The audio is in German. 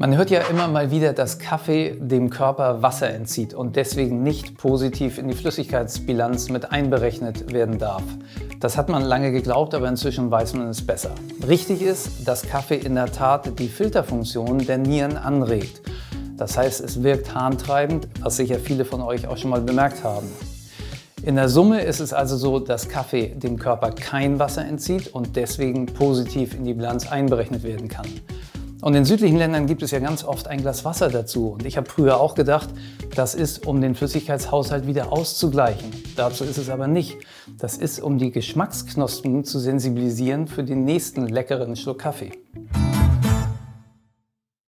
Man hört ja immer mal wieder, dass Kaffee dem Körper Wasser entzieht und deswegen nicht positiv in die Flüssigkeitsbilanz mit einberechnet werden darf. Das hat man lange geglaubt, aber inzwischen weiß man es besser. Richtig ist, dass Kaffee in der Tat die Filterfunktion der Nieren anregt. Das heißt, es wirkt harntreibend, was sicher viele von euch auch schon mal bemerkt haben. In der Summe ist es also so, dass Kaffee dem Körper kein Wasser entzieht und deswegen positiv in die Bilanz einberechnet werden kann. Und in südlichen Ländern gibt es ja ganz oft ein Glas Wasser dazu. Und ich habe früher auch gedacht, das ist, um den Flüssigkeitshaushalt wieder auszugleichen. Dazu ist es aber nicht. Das ist, um die Geschmacksknospen zu sensibilisieren für den nächsten leckeren Schluck Kaffee.